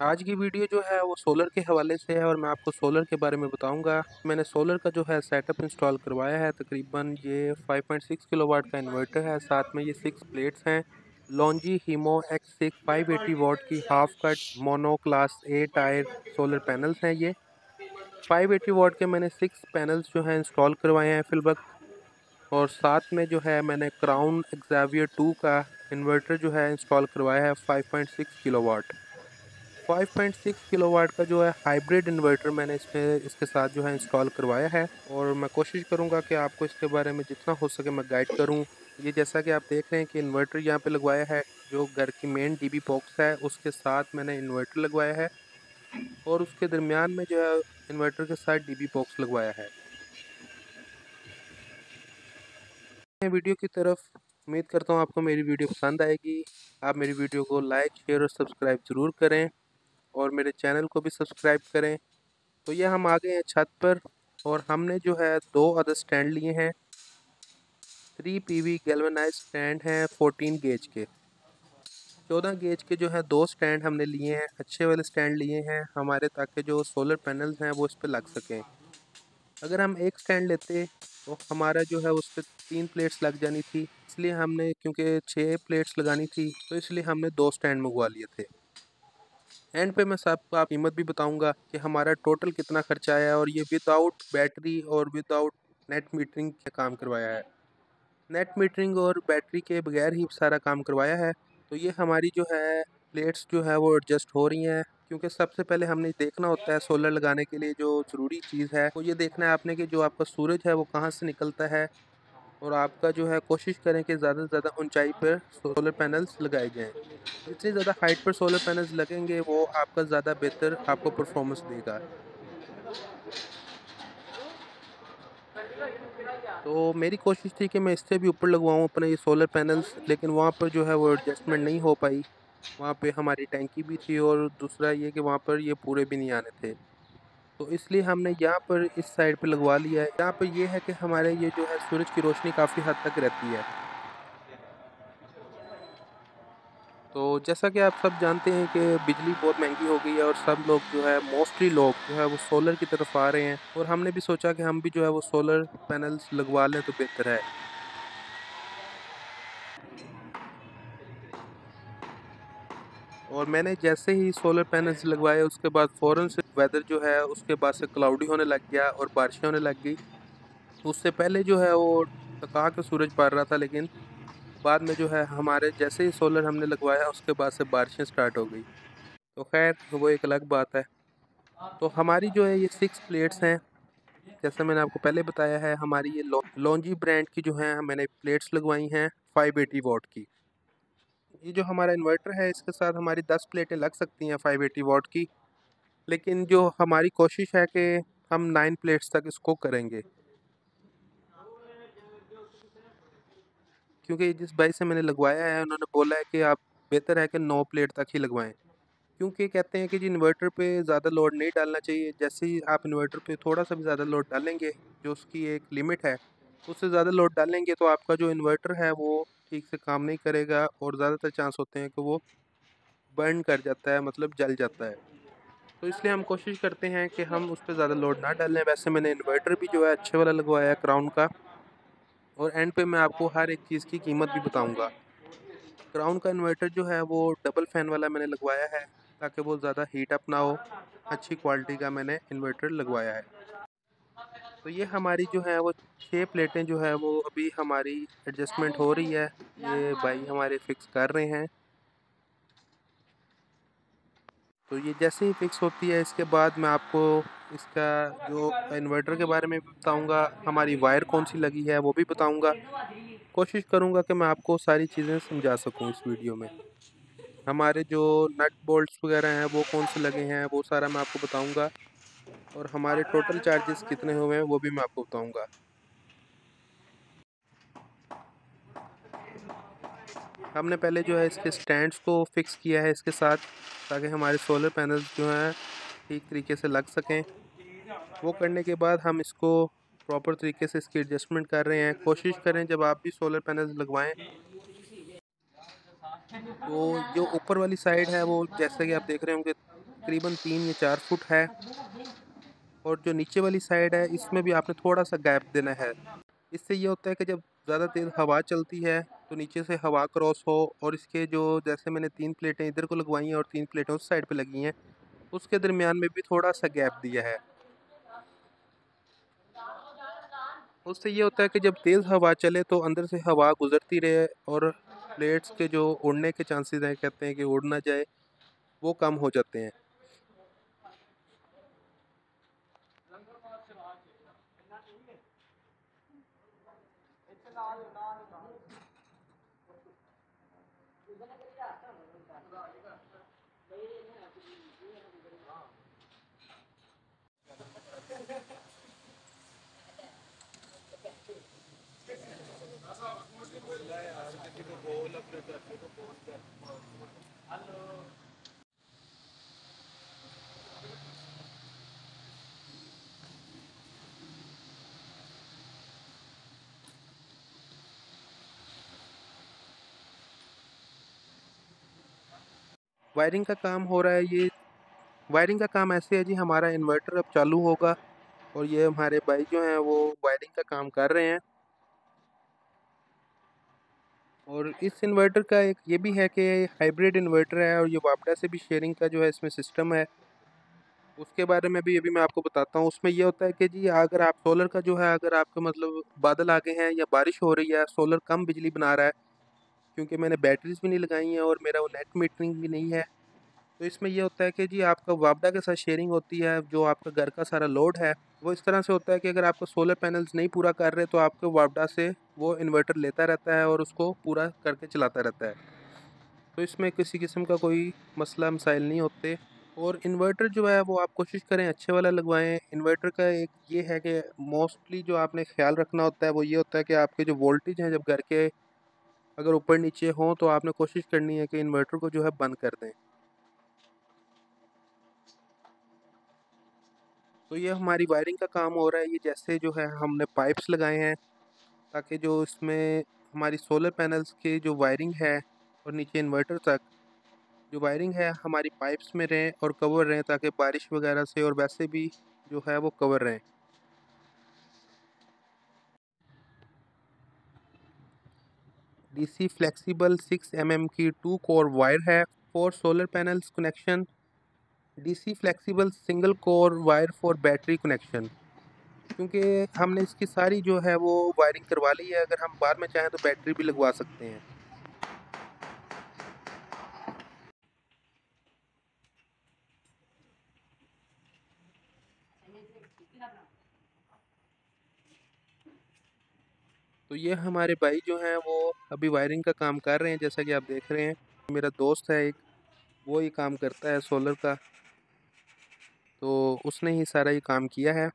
आज की वीडियो जो है वो सोलर के हवाले से है और मैं आपको सोलर के बारे में बताऊँगा। मैंने सोलर का जो है सेटअप इंस्टॉल करवाया है, तकरीबन ये 5.6 किलोवाट का इन्वर्टर है, साथ में ये सिक्स प्लेट्स हैं। Longi Himo X six five eighty watt की half cut mono class A tier solar panels हैं ये। 580 वाट के मैंने सिक्स पैनल्स जो हैं इंस्टॉल करवाए हैं फिल वक्त और साथ में जो है मैंने क्राउन एग्जावियर टू का इन्वर्टर जो है इंस्टॉल करवाया है 5.6 किलोवाट 5.6 किलोवाट का जो है हाइब्रिड इन्वर्टर मैंने इसमें इसके साथ जो है इंस्टॉल करवाया है। और मैं कोशिश करूँगा कि आपको इसके बारे में जितना हो सके मैं गाइड करूँ। ये जैसा कि आप देख रहे हैं कि इन्वर्टर यहाँ पे लगवाया है, जो घर की मेन डीबी बॉक्स है, उसके साथ मैंने इन्वर्टर लगवाया है। और उसके दरमियान में जो है इन्वर्टर के साथ डीबी बॉक्स लगवाया है। वीडियो की तरफ़ उम्मीद करता हूँ आपको मेरी वीडियो पसंद आएगी। आप मेरी वीडियो को लाइक शेयर और सब्सक्राइब ज़रूर करें। और मेरे चैनल को भी सब्सक्राइब करें। तो ये हम आ गए हैं छत पर और हमने जो है दो अदर स्टैंड लिए हैं। Three P V galvanize stand हैं फोर्टीन गेज के। चौदह गेज के जो है दो स्टैंड हमने लिए हैं, अच्छे वाले स्टैंड लिए हैं। हमारे ताकि जो सोलर पैनल्स हैं वो इस पर लग सकें। अगर हम एक स्टैंड लेते तो हमारा जो है उस पर तीन प्लेट्स लग जानी थी। इसलिए हमने, क्योंकि छः प्लेट्स लगानी थी तो इसलिए हमने दो स्टैंड मंगवा लिए थे। एंड पे मैं सबको आप कीमत भी बताऊँगा कि हमारा टोटल कितना खर्चा आया है और ये विदाउट बैटरी और विदाउट नेट मीटरिंग का काम करवाया है। नेट मीटरिंग और बैटरी के बगैर ही सारा काम करवाया है। तो ये हमारी जो है, प्लेट्स जो है वो एडजस्ट हो रही हैं, क्योंकि सबसे पहले हमने देखना होता है सोलर लगाने के लिए जो ज़रूरी चीज़ है। वो ये देखना है आपने कि जो आपका सूरज है वो कहाँ से निकलता है और आपका जो है कोशिश करें कि ज़्यादा से ज़्यादा ऊंचाई पर सोलर पैनल्स लगाए जाएँ। जितनी ज़्यादा हाइट पर सोलर पैनल्स लगेंगे, वो आपका ज़्यादा बेहतर आपको परफॉर्मेंस देगा। तो मेरी कोशिश थी कि मैं इससे भी ऊपर लगवाऊँ अपने ये सोलर पैनल्स लेकिन वहाँ पर जो है वो एडजस्टमेंट नहीं हो पाई। वहाँ पे हमारी टैंकी भी थी और दूसरा ये कि वहाँ पर ये पूरे भी नहीं आने थे। तो इसलिए हमने यहाँ पर इस साइड पे लगवा लिया है। यहाँ पर ये है कि हमारे ये जो है सूरज की रोशनी काफ़ी हद तक रहती है। तो जैसा कि आप सब जानते हैं कि बिजली बहुत महँगी हो गई है और सब लोग जो है मोस्टली लोग जो है वो सोलर की तरफ़ आ रहे हैं। और हमने भी सोचा कि हम भी जो है वो सोलर पैनल्स लगवा लें तो बेहतर है। और मैंने जैसे ही सोलर पैनल्स लगवाए, उसके बाद फ़ौरन से वेदर जो है, उसके बाद से क्लाउडी होने लग गया और बारिशें होने लग गई। उससे पहले जो है, वो कहा के सूरज पड़ रहा था, लेकिन बाद में जो है, हमारे जैसे ही सोलर हमने लगवाया, उसके बाद से बारिशें स्टार्ट हो गई। तो खैर, वो एक अलग बात है। तो हमारी जो है, ये सिक्स प्लेट्स हैं। जैसे मैंने आपको पहले बताया है, हमारी ये लॉन्जी ब्रांड की जो है, मैंने प्लेट्स लगवाई हैं 580 वॉट की। ये जो हमारा इन्वर्टर है, इसके साथ हमारी दस प्लेटें लग सकती हैं 580 वॉट की। लेकिन जो हमारी कोशिश है कि हम नाइन प्लेट्स तक इसको करेंगे। क्योंकि जिस भाई से मैंने लगवाया है, उन्होंने बोला है कि आप बेहतर है कि नौ प्लेट तक ही लगवाएँ। क्योंकि कहते हैं कि जी इन्वर्टर पे ज़्यादा लोड नहीं डालना चाहिए। जैसे ही आप इन्वर्टर पे थोड़ा सा भी ज़्यादा लोड डालेंगे, जो उसकी एक लिमिट है, उससे ज़्यादा लोड डालेंगे तो आपका जो इन्वर्टर है, वो ठीक से काम नहीं करेगा और ज़्यादातर चांस होते हैं कि वो बर्न कर जाता है मतलब जल जाता है। तो इसलिए हम कोशिश करते हैं कि हम उस पर ज़्यादा लोड ना डालें। वैसे मैंने इन्वर्टर भी जो है अच्छे वाला लगवाया है क्राउन का और एंड पे मैं आपको हर एक चीज़ की कीमत भी बताऊँगा। क्राउन का इन्वर्टर जो है वो डबल फ़ैन वाला मैंने लगवाया है ताकि वो ज़्यादा हीट अप ना हो। अच्छी क्वालिटी का मैंने इन्वर्टर लगवाया है। तो ये हमारी जो है वो छः प्लेटें जो है वो अभी हमारी एडजस्टमेंट हो रही है। ये भाई हमारे फिक्स कर रहे हैं। तो ये जैसे ही फिक्स होती है, इसके बाद मैं आपको इसका जो इन्वर्टर के बारे में बताऊँगा, हमारी वायर कौन सी लगी है वो भी बताऊँगा। कोशिश करूँगा कि मैं आपको सारी चीज़ें समझा सकूँ इस वीडियो में। हमारे जो नट बोल्ट्स वगैरह हैं, वो कौन से लगे हैं, वो सारा मैं आपको बताऊँगा। और हमारे टोटल चार्जेस कितने हुए हैं, वो भी मैं आपको बताऊँगा। हमने पहले जो है इसके स्टैंड्स को फिक्स किया है इसके साथ, ताकि हमारे सोलर पैनल्स जो हैं, ठीक तरीके से लग सकें। वो करने के बाद हम इसको प्रॉपर तरीके से इसकी एडजस्टमेंट कर रहे हैं। कोशिश करें जब आप भी सोलर पैनल्स लगवाएँ तो जो ऊपर वाली साइड है, वो जैसे कि आप देख रहे होंगे, तकरीबन तीन या चार फुट है। और जो नीचे वाली साइड है, इसमें भी आपने थोड़ा सा गैप देना है। इससे ये होता है कि जब ज़्यादा तेज़ हवा चलती है तो नीचे से हवा क्रॉस हो और इसके जो जैसे मैंने तीन प्लेटें इधर को लगवाई हैं और तीन प्लेटें उस साइड पे लगी हैं, उसके दरमियान में भी थोड़ा सा गैप दिया है। उससे ये होता है कि जब तेज़ हवा चले तो अंदर से हवा गुजरती रहे और प्लेट्स के जो उड़ने के चांसेस हैं, कहते हैं कि उड़ ना जाए, वो कम हो जाते हैं। वायरिंग का काम हो रहा है ये। वायरिंग का काम ऐसे है जी, हमारा इन्वर्टर अब चालू होगा और ये हमारे भाई जो हैं वो वायरिंग का काम कर रहे हैं। और इस इन्वर्टर का एक ये भी है कि हाइब्रिड इन्वर्टर है और ये वापडा से भी शेयरिंग का जो है इसमें सिस्टम है। उसके बारे में भी अभी मैं आपको बताता हूँ। उसमें ये होता है कि जी, अगर आप सोलर का जो है, अगर आपके मतलब बादल आ गए हैं या बारिश हो रही है, सोलर कम बिजली बना रहा है क्योंकि मैंने बैटरीज भी नहीं लगाई हैं और मेरा वो नेट मीटरिंग भी नहीं है। तो इसमें यह होता है कि जी आपका वापडा के साथ शेयरिंग होती है, जो आपका घर का सारा लोड है, वो इस तरह से होता है कि अगर आपका सोलर पैनल्स नहीं पूरा कर रहे तो आपके वापडा से वो इन्वर्टर लेता रहता है और उसको पूरा करके चलाता रहता है। तो इसमें किसी किस्म का कोई मसला मसाइल नहीं होते और इन्वर्टर जो है वो आप कोशिश करें अच्छे वाला लगवाएँ। इन्वर्टर का एक ये है कि मोस्टली जो आपने ख्याल रखना होता है वो ये होता है कि आपके जो वोल्टेज हैं जब घर के अगर ऊपर नीचे हों तो आपने कोशिश करनी है कि इन्वर्टर को जो है बंद कर दें। तो ये हमारी वायरिंग का काम हो रहा है। ये जैसे जो है हमने पाइप्स लगाए हैं ताकि जो इसमें हमारी सोलर पैनल्स की जो वायरिंग है और नीचे इन्वर्टर तक जो वायरिंग है हमारी पाइप्स में रहें और कवर रहें ताकि बारिश वगैरह से और वैसे भी जो है वो कवर रहें। डीसी फ्लेक्सिबल 6 एम की टू कोर वायर है, for solar panels connection, DC flexible single core wire for battery connection. क्योंकि हमने इसकी सारी जो है वो वायरिंग करवा ली है, अगर हम बाद में चाहें तो बैटरी भी लगवा सकते हैं। तो ये हमारे भाई जो हैं वो अभी वायरिंग का काम कर रहे हैं, जैसा कि आप देख रहे हैं। मेरा दोस्त है एक, वो ही काम करता है सोलर का। तो उसने ही सारा ये काम किया है।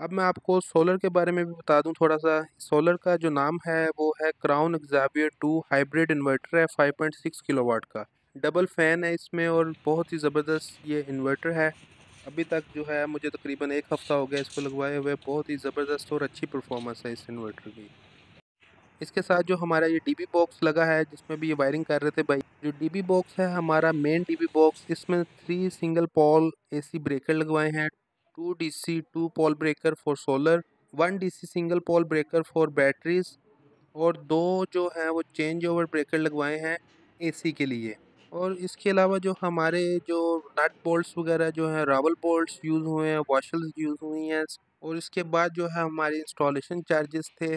अब मैं आपको सोलर के बारे में भी बता दूँ थोड़ा सा सोलर का जो नाम है, वो है Crown Xavier two hybrid inverter है 5.6 किलोवाट का। डबल फ़ैन है इसमें और बहुत ही ज़बरदस्त ये इन्वर्टर है। अभी तक जो है, मुझे तकरीबन एक हफ़्ता हो गया इसको लगवाए हुए। बहुत ही ज़बरदस्त और अच्छी परफॉर्मेंस है इस इन्वर्टर की। इसके साथ जो हमारा ये डीबी बॉक्स लगा है, जिसमें भी ये वायरिंग कर रहे थे भाई, जो डीबी बॉक्स है, हमारा मेन डीबी बॉक्स इसमें three single pole AC breaker लगवाए हैं two DC two pole breaker for solar one DC single pole breaker for batteries और दो जो हैं, वो चेंज ओवर ब्रेकर लगवाए हैं एसी के लिए। और इसके अलावा जो हमारे जो नट बोल्ट्स वगैरह जो हैं रावल बोल्ट्स यूज़ हुए हैं वॉशल्स यूज़ हुई हैं, और इसके बाद जो है हमारे इंस्टॉलेशन चार्जेस थे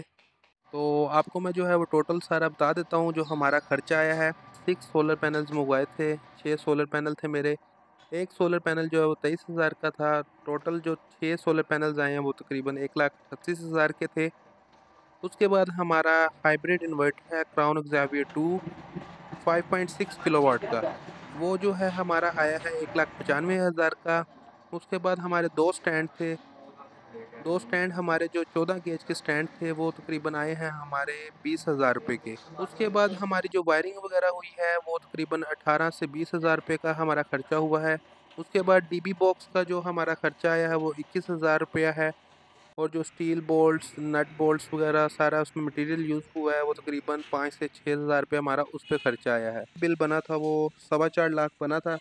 तो आपको मैं जो है वो टोटल सारा बता देता हूँ, जो हमारा ख़र्चा आया है। सिक्स सोलर पैनल्स मंगवाए थे छः सोलर पैनल थे मेरे। एक सोलर पैनल जो है वो तेईस हज़ार का था। टोटल जो छः सोलर पैनल्स आए हैं वो तकरीबन एक लाख छत्तीस हज़ार के थे। उसके बाद हमारा हाइब्रिड इन्वर्टर है Crown Xavier two five point six kilo watt का। वो जो है हमारा आया है एक लाख पचानवे हज़ार का। उसके बाद हमारे दो स्टैंड थे दो स्टैंड हमारे जो चौदह गेज के स्टैंड थे, वो तकरीबन आए हैं हमारे बीस हज़ार रुपये के। उसके बाद हमारी जो वायरिंग वगैरह हुई है, वो तकरीबन अठारह से बीस हज़ार रुपये का हमारा ख़र्चा हुआ है। उसके बाद डीबी बॉक्स का जो हमारा ख़र्चा आया है, वो इक्कीस हज़ार रुपया है। और जो स्टील बोल्ट्स नट बोल्ट्स वगैरह सारा उसमें मटेरियल यूज़ हुआ है, वो तकरीबन पाँच से छः हज़ार रुपये हमारा उस पर ख़र्चा आया है। बिल बना था, वो सवा चार लाख बना था।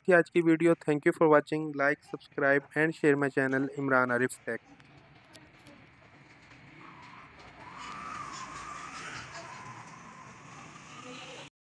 थी आज की video. Thank you for watching like subscribe and share my channel Imran Arif tech